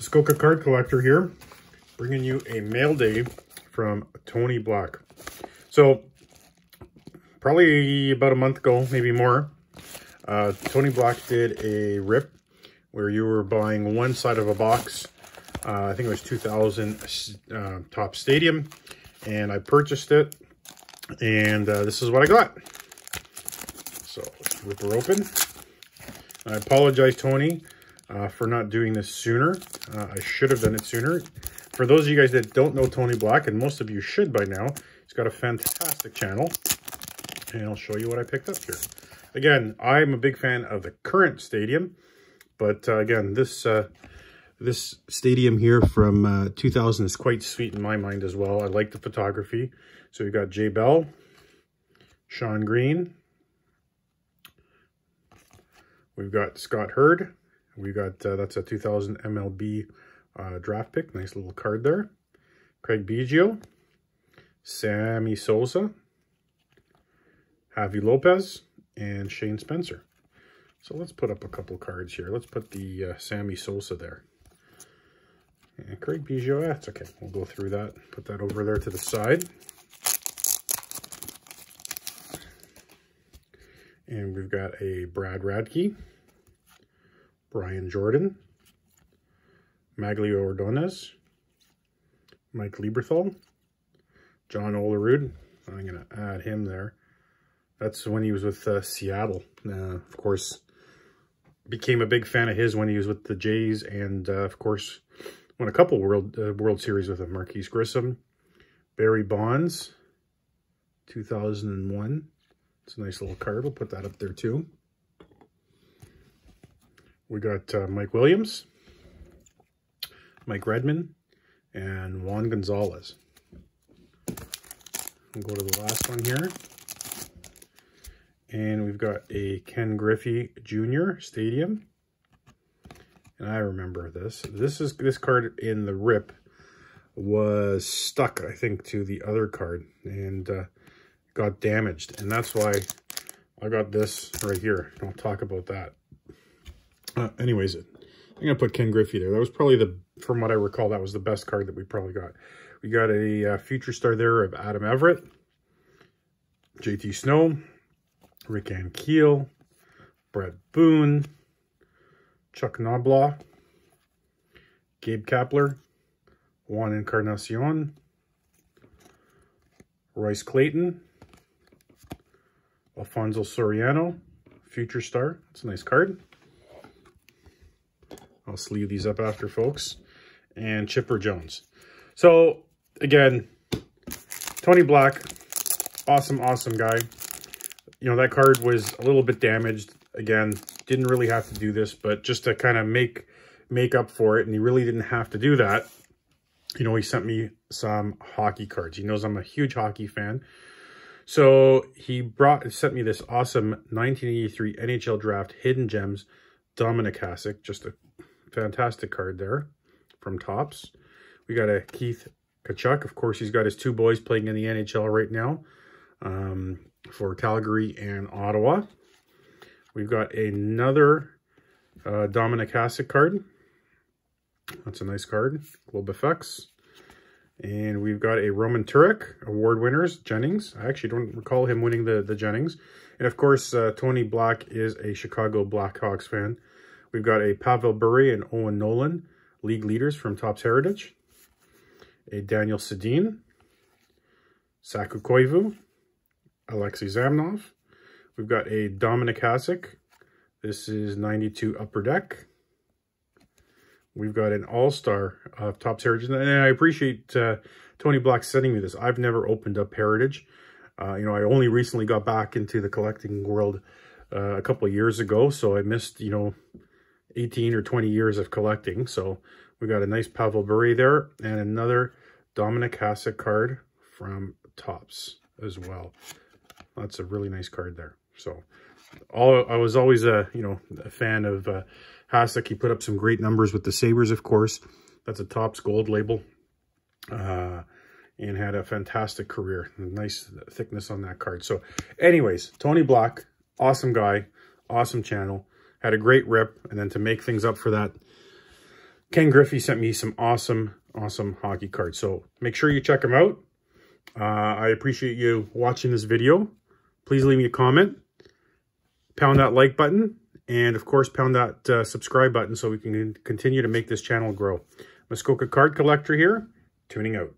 Skoka Card Collector here, bringing you a mail day from Tony Black. So, probably about a month ago, maybe more, uh, Tony Black did a rip where you were buying one side of a box. Uh, I think it was 2000 uh, Topps Stadium, and I purchased it, and uh, this is what I got. So, rip her open. I apologize, Tony uh, for not doing this sooner. Uh, I should have done it sooner. For those of you guys that don't know Tony Black, and most of you should by now, he's got a fantastic channel. And I'll show you what I picked up here. Again, I'm a big fan of the current stadium. But uh, again, this uh, this stadium here from uh, 2000 is quite sweet in my mind as well. I like the photography. So we've got Jay Bell, Shawn Green. We've got Scott Heard, we got, uh, that's a 2000 MLB uh, draft pick. Nice little card there. Craig Biggio. Sammy Sosa. Javy Lopez. And Shane Spencer. So let's put up a couple cards here. Let's put the uh, Sammy Sosa there. And Craig Biggio, that's okay. We'll go through that. Put that over there to the side. And we've got a Brad Radke. Brian Jordan, Magglio Ordonez, Mike Lieberthal, John Olerud. I'm going to add him there. That's when he was with uh, Seattle. Uh, of course, became a big fan of his when he was with the Jays and, uh, of course, won a couple World uh, World Series with him. Marquis Grissom, Barry Bonds, 2001. It's a nice little card. We'll put that up there too. We got uh, Mike Williams, Mike Redmond, and Juan Gonzalez. We'll go to the last one here. And we've got a Ken Griffey Jr. Stadium. And I remember this. This is this card in the rip was stuck, I think, to the other card and uh, got damaged. And that's why I got this right here. I'll talk about that. Uh, anyways, I'm going to put Ken Griffey there. That was probably the, from what I recall, that was the best card that we probably got. We got a uh, future star there of Adam Everett, JT Snow, Rick Ankiel, Bret Boone, Chuck Knoblauch, Gabe Kapler, Juan Encarnacion, Royce Clayton, Alfonso Soriano, future star. That's a nice card. I'll sleeve these up after, folks. And Chipper Jones. So, again, Tony Black, awesome, awesome guy. You know, that card was a little bit damaged. Again, didn't really have to do this, but just to kind of make make up for it, and he really didn't have to do that. You know, he sent me some hockey cards. He knows I'm a huge hockey fan. So he brought sent me this awesome 1983 NHL Draft Hidden Gems Dominik Hasek, just a fantastic card there from Topps. We got a Keith Tkachuk. Of course, he's got his two boys playing in the NHL right now um, for Calgary and Ottawa. We've got another uh, Dominik Hasek card. That's a nice card. Globe Effects. And we've got a Roman Turek, award winners, Jennings. I actually don't recall him winning the, the Jennings. And of course, uh, Tony Black is a Chicago Blackhawks fan. We've got a Pavel Bure and Owen Nolan, league leaders from Topps Heritage. A Daniel Sedin, Saku Koivu, Alexei Zhamnov. We've got a Dominik Hasek. This is 92 Upper Deck. We've got an All-Star of Topps Heritage. And I appreciate uh, Tony Black sending me this. I've never opened up Heritage. Uh, you know, I only recently got back into the collecting world uh, a couple years ago. So I missed, you know, 18 or 20 years of collecting. So we got a nice Pavel Bure there and another Dominik Hasek card from Topps as well. That's a really nice card there. So all I was always a, you know, a fan of uh, Hasek. He put up some great numbers with the Sabres, of course. That's a Topps gold label. Uh, and had a fantastic career. Nice thickness on that card. So anyways, Tony Black, awesome guy, awesome channel had a great rip. And then to make things up for that, Ken Griffey sent me some awesome, awesome hockey cards. So make sure you check them out. Uh, I appreciate you watching this video. Please leave me a comment. Pound that like button. And, of course, pound that uh, subscribe button so we can continue to make this channel grow. Muskoka Card Collector here, tuning out.